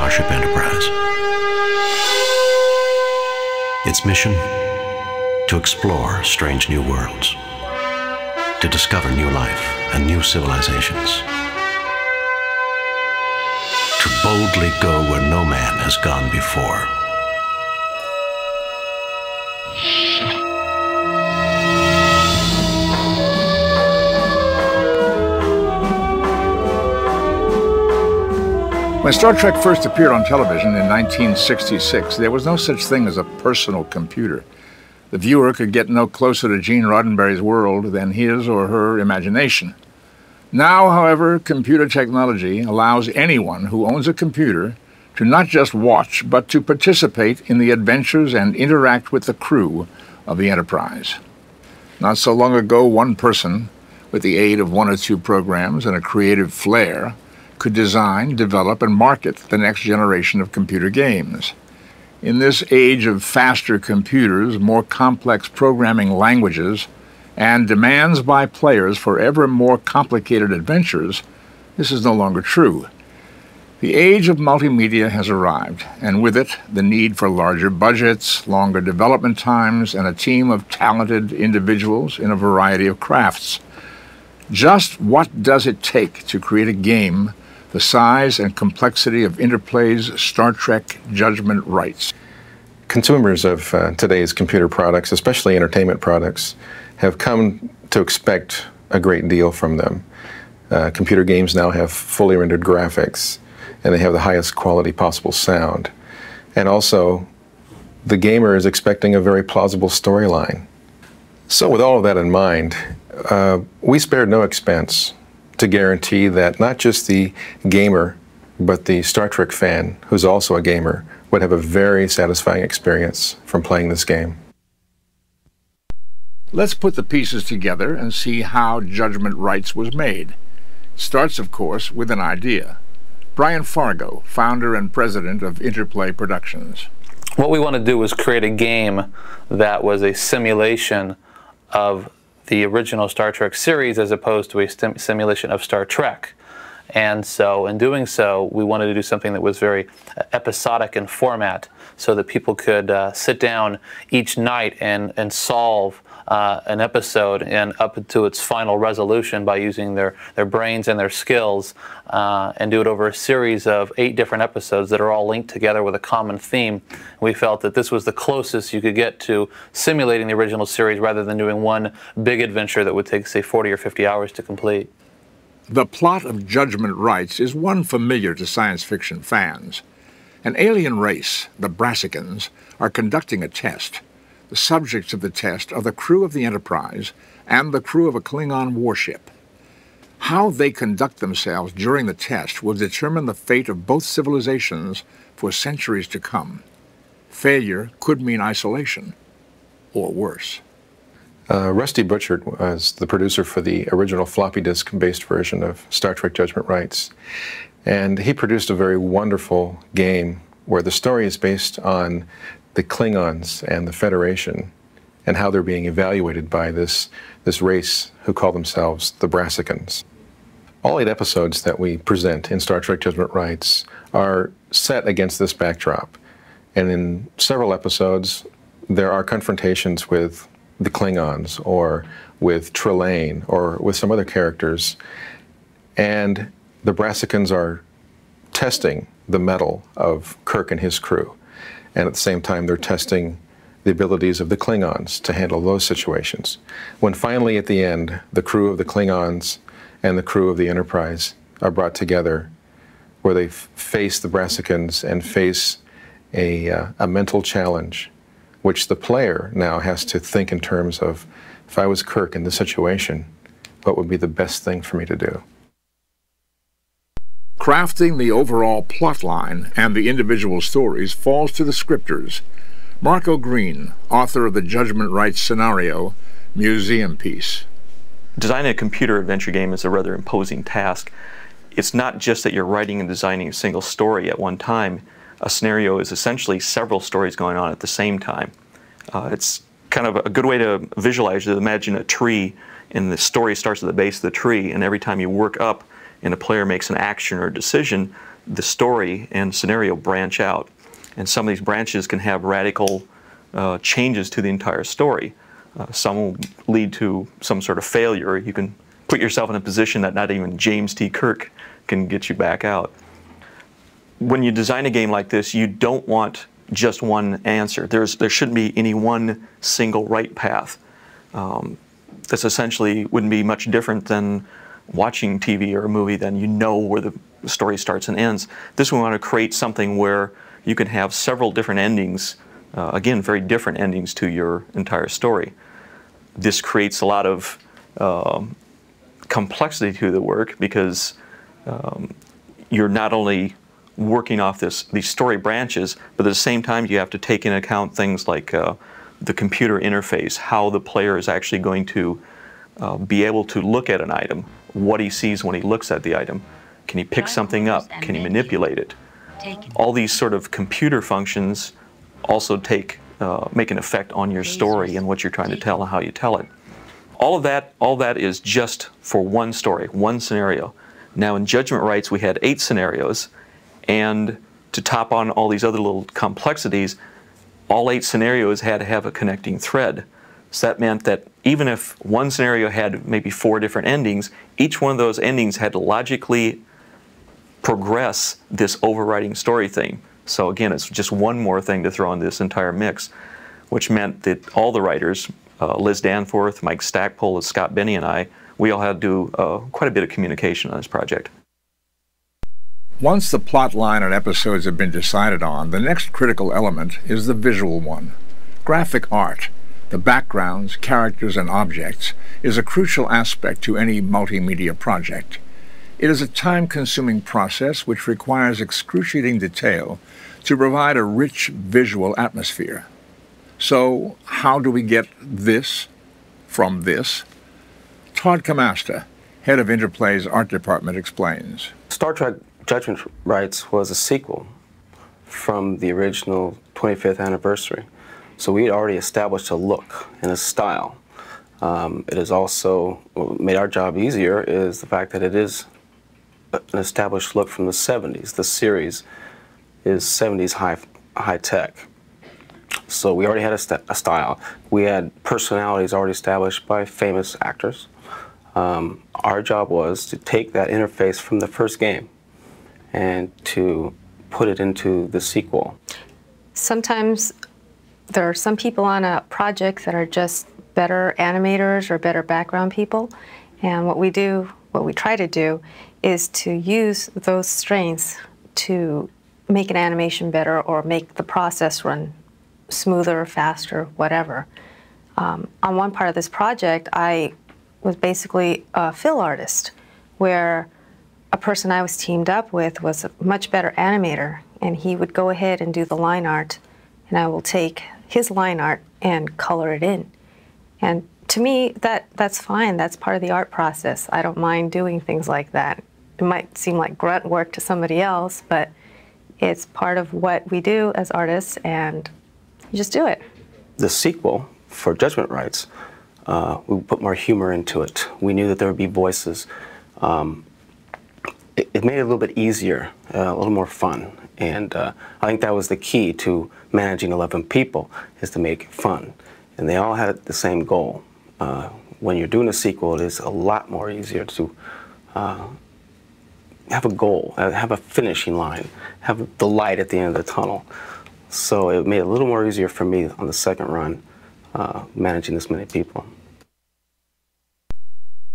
Starship Enterprise. Its mission? To explore strange new worlds, to discover new life and new civilizations, to boldly go where no man has gone before. When Star Trek first appeared on television in 1966, there was no such thing as a personal computer. The viewer could get no closer to Gene Roddenberry's world than his or her imagination. Now, however, computer technology allows anyone who owns a computer to not just watch, but to participate in the adventures and interact with the crew of the Enterprise. Not so long ago, one person, with the aid of one or two programs and a creative flair, could design, develop, and market the next generation of computer games. In this age of faster computers, more complex programming languages, and demands by players for ever more complicated adventures, this is no longer true. The age of multimedia has arrived, and with it, the need for larger budgets, longer development times, and a team of talented individuals in a variety of crafts. Just what does it take to create a game the size and complexity of Interplay's Star Trek Judgment Rites. Consumers of uh, today's computer products, especially entertainment products, have come to expect a great deal from them. Uh, computer games now have fully rendered graphics, and they have the highest quality possible sound. And also, the gamer is expecting a very plausible storyline. So, with all of that in mind, uh, we spared no expense to guarantee that not just the gamer, but the Star Trek fan, who's also a gamer, would have a very satisfying experience from playing this game. Let's put the pieces together and see how Judgment Rites was made. It starts, of course, with an idea. Brian Fargo, founder and president of Interplay Productions. What we want to do was create a game that was a simulation of the original Star Trek series as opposed to a simulation of Star Trek. And so, in doing so, we wanted to do something that was very episodic in format so that people could uh, sit down each night and, and solve uh, an episode and up to its final resolution by using their, their brains and their skills uh, and do it over a series of eight different episodes that are all linked together with a common theme. We felt that this was the closest you could get to simulating the original series rather than doing one big adventure that would take, say, 40 or 50 hours to complete. The plot of Judgment Rites is one familiar to science fiction fans. An alien race, the Brassicans, are conducting a test the subjects of the test are the crew of the Enterprise and the crew of a Klingon warship. How they conduct themselves during the test will determine the fate of both civilizations for centuries to come. Failure could mean isolation, or worse. Uh, Rusty Buchert was the producer for the original floppy disk based version of Star Trek Judgment Rites. And he produced a very wonderful game where the story is based on the Klingons and the Federation and how they're being evaluated by this, this race who call themselves the Brassicans. All eight episodes that we present in Star Trek Judgment Rites are set against this backdrop. And in several episodes, there are confrontations with the Klingons or with Trelane or with some other characters. And the Brassicans are testing the mettle of Kirk and his crew and at the same time they're testing the abilities of the Klingons to handle those situations. When finally at the end, the crew of the Klingons and the crew of the Enterprise are brought together, where they face the Brassicans and face a, uh, a mental challenge, which the player now has to think in terms of if I was Kirk in this situation, what would be the best thing for me to do? Crafting the overall plot line and the individual stories falls to the scripters. Mark O'Green, author of the Judgment Rites scenario, Museum Piece. Designing a computer adventure game is a rather imposing task. It's not just that you're writing and designing a single story at one time. A scenario is essentially several stories going on at the same time. Uh, it's kind of a good way to visualize it. Imagine a tree, and the story starts at the base of the tree, and every time you work up, and a player makes an action or a decision, the story and scenario branch out. And some of these branches can have radical uh, changes to the entire story. Uh, some will lead to some sort of failure. You can put yourself in a position that not even James T. Kirk can get you back out. When you design a game like this, you don't want just one answer. There's, there shouldn't be any one single right path. Um, this essentially wouldn't be much different than watching TV or a movie, then you know where the story starts and ends. This we want to create something where you can have several different endings, uh, again, very different endings to your entire story. This creates a lot of um, complexity to the work because um, you're not only working off this these story branches, but at the same time you have to take into account things like uh, the computer interface, how the player is actually going to uh, be able to look at an item, what he sees when he looks at the item. Can he pick something up? Can he manipulate it? All these sort of computer functions also take uh, make an effect on your story and what you're trying to tell and how you tell it. All of that, all that is just for one story, one scenario. Now in Judgment Rites, we had eight scenarios, and to top on all these other little complexities, all eight scenarios had to have a connecting thread. So that meant that even if one scenario had maybe four different endings, each one of those endings had to logically progress this overriding story theme. So again, it's just one more thing to throw in this entire mix, which meant that all the writers, uh, Liz Danforth, Mike Stackpole, Scott Bennie, and I, we all had to do uh, quite a bit of communication on this project. Once the plot line and episodes have been decided on, the next critical element is the visual one. Graphic art, the backgrounds, characters, and objects, is a crucial aspect to any multimedia project. It is a time-consuming process which requires excruciating detail to provide a rich visual atmosphere. So, how do we get this from this? Todd Camasta, head of Interplay's art department, explains. Star Trek Judgment Rites was a sequel from the original 25th anniversary. So we had already established a look and a style. Um, has also made our job easier is the fact that it is an established look from the 70s. The series is 70s high high tech. So we already had a, a style. We had personalities already established by famous actors. Um, our job was to take that interface from the first game and to put it into the sequel. Sometimes there are some people on a project that are just better animators or better background people. And what we do, what we try to do, is to use those strengths to make an animation better or make the process run smoother, faster, whatever. Um, on one part of this project, I was basically a fill artist, where a person I was teamed up with was a much better animator, and he would go ahead and do the line art, and I will take his line art and color it in. And to me, that that's fine. That's part of the art process. I don't mind doing things like that. It might seem like grunt work to somebody else, but it's part of what we do as artists, and you just do it. The sequel for Judgment Rites, uh, we put more humor into it. We knew that there would be voices. Um, it, it, made it a little bit easier, uh, a little more fun. And uh, I think that was the key to managing 11 people, is to make it fun. And they all had the same goal. Uh, when you're doing a sequel, it is a lot more easier to uh, have a goal, uh, have a finishing line, have the light at the end of the tunnel. So it made it a little more easier for me on the second run, uh, managing this many people.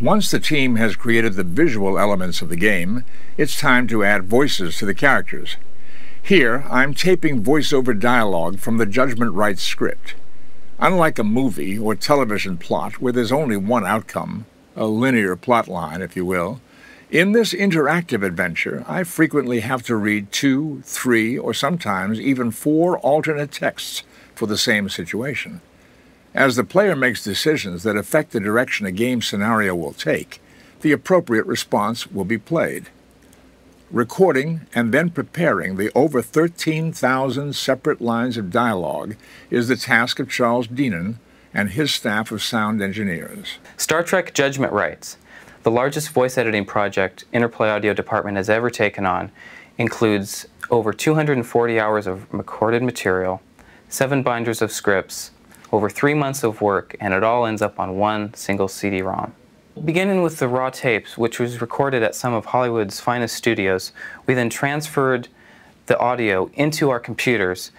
Once the team has created the visual elements of the game, it's time to add voices to the characters. Here, I'm taping voiceover dialogue from the Judgment Rites script. Unlike a movie or television plot where there's only one outcome, a linear plot line, if you will, in this interactive adventure, I frequently have to read two, three, or sometimes even four alternate texts for the same situation. As the player makes decisions that affect the direction a game scenario will take, the appropriate response will be played. Recording and then preparing the over 13,000 separate lines of dialogue is the task of Charles Deenen and his staff of sound engineers. Star Trek Judgment Rites. The largest voice editing project Interplay Audio Department has ever taken on includes over 240 hours of recorded material, seven binders of scripts, over three months of work, and it all ends up on one single CD-ROM. Beginning with the raw tapes, which was recorded at some of Hollywood's finest studios, we then transferred the audio into our computers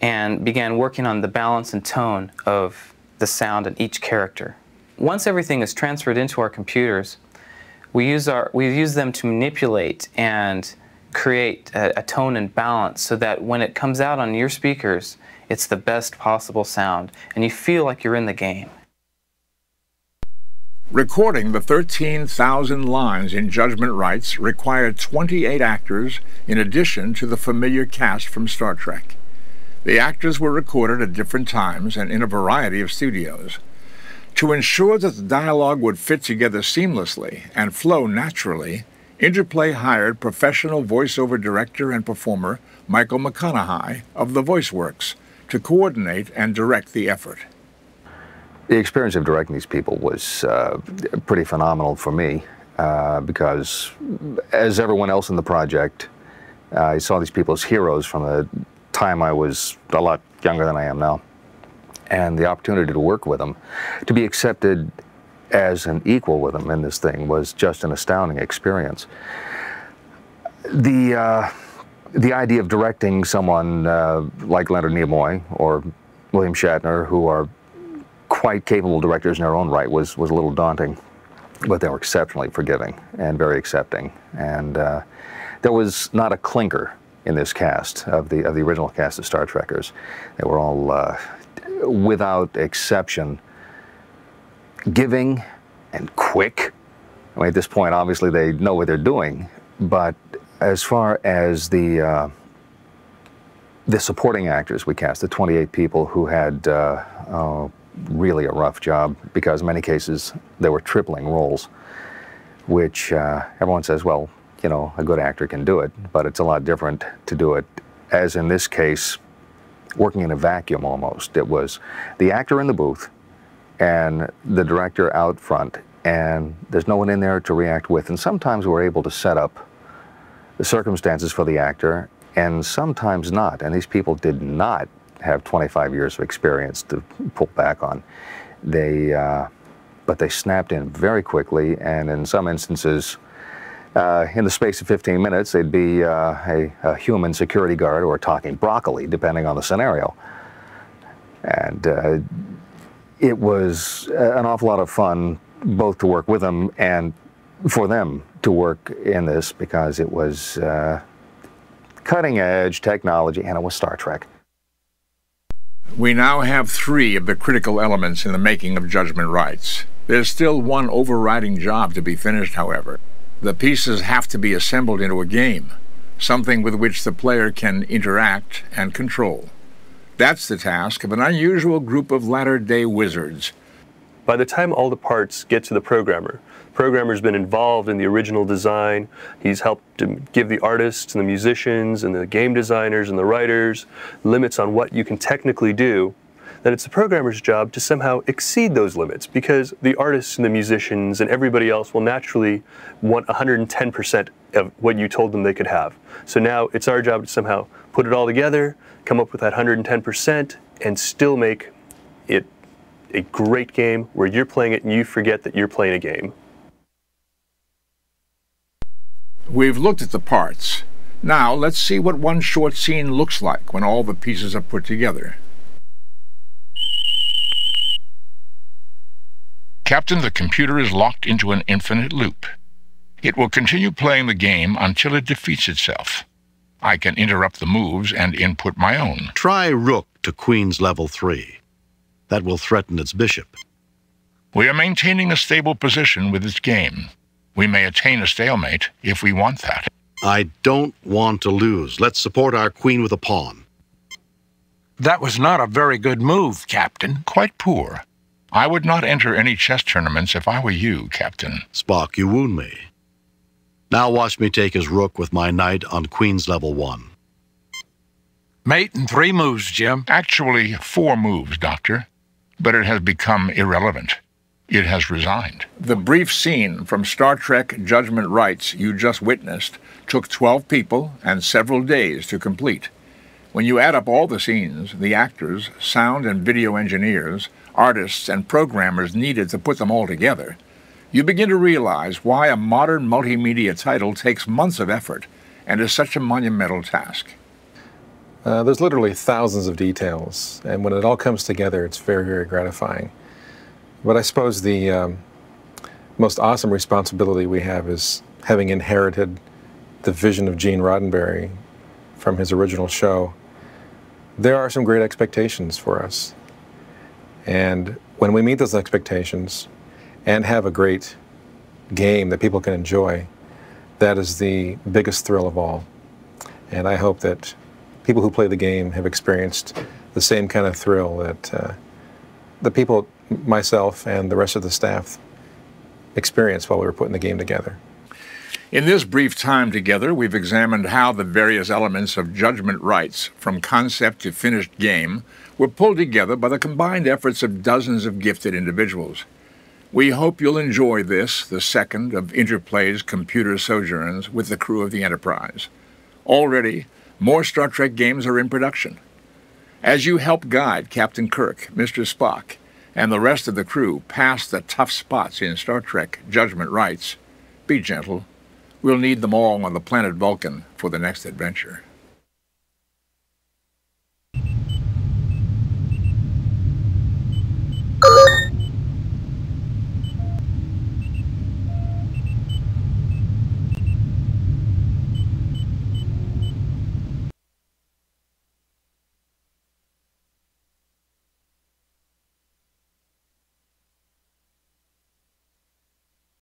and began working on the balance and tone of the sound in each character. Once everything is transferred into our computers, we use, our, we use them to manipulate and create a, a tone and balance so that when it comes out on your speakers, it's the best possible sound and you feel like you're in the game. Recording the 13,000 lines in Judgment Rites required 28 actors in addition to the familiar cast from Star Trek. The actors were recorded at different times and in a variety of studios. To ensure that the dialogue would fit together seamlessly and flow naturally, Interplay hired professional voiceover director and performer Michael McConnohie of The VoiceWorks to coordinate and direct the effort. The experience of directing these people was uh, pretty phenomenal for me uh, because, as everyone else in the project, uh, I saw these people as heroes from the time I was a lot younger than I am now. And the opportunity to work with them, to be accepted as an equal with them in this thing was just an astounding experience. The, uh, the idea of directing someone uh, like Leonard Nimoy or William Shatner, who are quite capable directors in their own right, was, was a little daunting. But they were exceptionally forgiving and very accepting. And uh, there was not a clinker in this cast of the, of the original cast of Star Trekkers. They were all, uh, without exception, giving and quick. I mean, at this point, obviously, they know what they're doing. But as far as the uh, the supporting actors we cast, the 28 people who had uh, uh, really a rough job because in many cases they were tripling roles, which uh, everyone says, well, you know, a good actor can do it, but it's a lot different to do it, as in this case, working in a vacuum almost. It was the actor in the booth and the director out front, and there's no one in there to react with. And sometimes we're able to set up the circumstances for the actor, and sometimes not. And these people did not have 25 years of experience to pull back on. They, uh, but they snapped in very quickly, and in some instances, uh, in the space of 15 minutes, they'd be uh, a, a, human security guard or talking broccoli, depending on the scenario. And uh, it was an awful lot of fun both to work with them and for them to work in this because it was uh, cutting edge technology and it was Star Trek. We now have three of the critical elements in the making of Judgment Rites. There's still one overriding job to be finished, however. The pieces have to be assembled into a game, something with which the player can interact and control. That's the task of an unusual group of latter day wizards. By the time all the parts get to the programmer, the programmer's been involved in the original design. He's helped to give the artists and the musicians and the game designers and the writers limits on what you can technically do. Then it's the programmer's job to somehow exceed those limits because the artists and the musicians and everybody else will naturally want 110% of what you told them they could have. So now it's our job to somehow put it all together, come up with that 110%, and still make it a great game where you're playing it and you forget that you're playing a game. We've looked at the parts. Now let's see what one short scene looks like when all the pieces are put together. Captain, the computer is locked into an infinite loop. It will continue playing the game until it defeats itself. I can interrupt the moves and input my own. Try rook to queen's level 3. That will threaten its bishop. We are maintaining a stable position with its game. We may attain a stalemate if we want that. I don't want to lose. Let's support our queen with a pawn. That was not a very good move, Captain. Quite poor. I would not enter any chess tournaments if I were you, Captain. Spock, you wound me. Now watch me take his rook with my knight on queen's level one. Mate in three moves, Jim. Actually, four moves, Doctor. But it has become irrelevant. It has resigned. The brief scene from Star Trek Judgment Rites you just witnessed took 12 people and several days to complete. When you add up all the scenes, the actors, sound and video engineers, artists, and programmers needed to put them all together, you begin to realize why a modern multimedia title takes months of effort and is such a monumental task. Uh, there's literally thousands of details, and when it all comes together, it's very, very gratifying. But I suppose the um, most awesome responsibility we have is having inherited the vision of Gene Roddenberry from his original show. There are some great expectations for us. And when we meet those expectations and have a great game that people can enjoy, that is the biggest thrill of all. And I hope that people who play the game have experienced the same kind of thrill that uh, the people, myself and the rest of the staff, experienced while we were putting the game together. In this brief time together, we've examined how the various elements of Judgment Rites, from concept to finished game, were pulled together by the combined efforts of dozens of gifted individuals. We hope you'll enjoy this, the second of Interplay's computer sojourns with the crew of the Enterprise. Already, more Star Trek games are in production. As you help guide Captain Kirk, Mr. Spock, and the rest of the crew past the tough spots in Star Trek Judgment Rites, be gentle We'll need them all on the planet Vulcan for the next adventure.